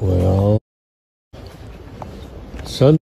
Well, Sun.